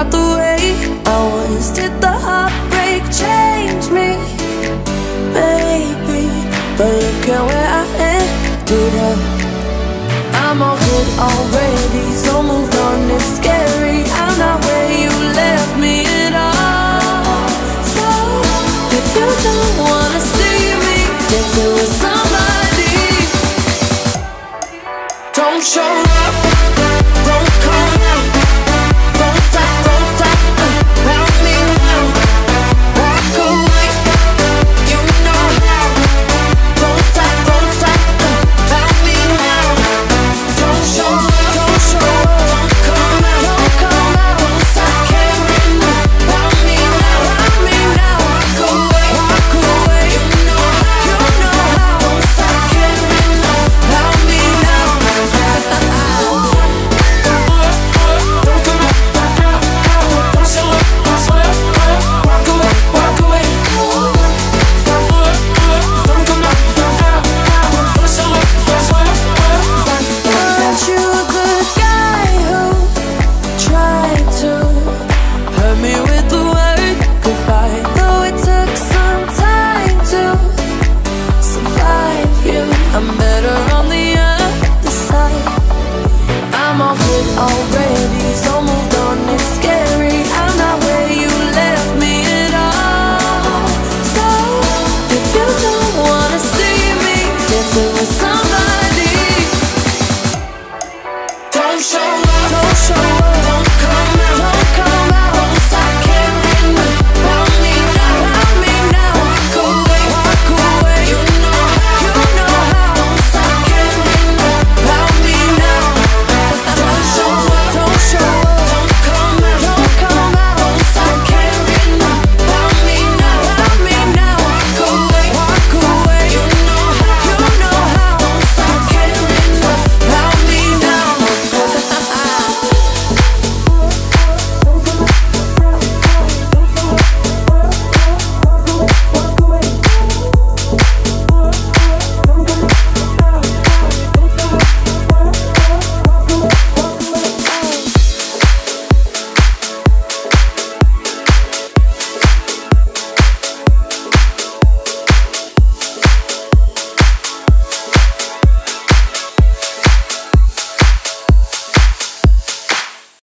out the way I was. Did the heartbreak change me? Maybe, but look at where I ended up. I'm all good already, show up. Don't show up.